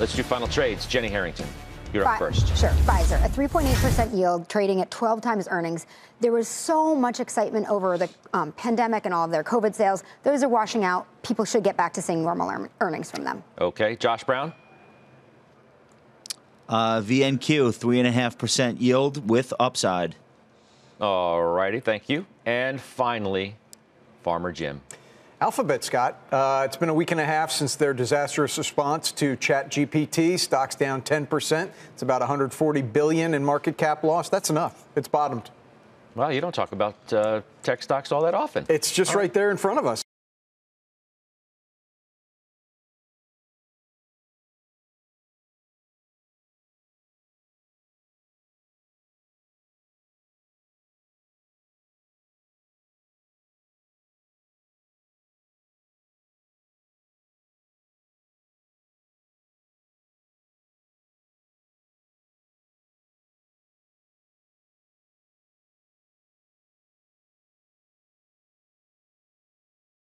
Let's do final trades. Jenny Harrington, you're up first. Sure. Pfizer, a 3.8% yield, trading at 12 times earnings. There was so much excitement over the um, pandemic and all of their COVID sales. Those are washing out. People should get back to seeing normal earn- earnings from them. Okay, Josh Brown. Uh, VNQ, 3.5% yield with upside. All righty, thank you. And finally, Farmer Jim. Alphabet, Scott. Uh, it's been a week and a half since their disastrous response to ChatGPT. Stocks down 10%. It's about 140 billion in market cap loss. That's enough. It's bottomed. Well, you don't talk about uh, tech stocks all that often. It's just right there in front of us.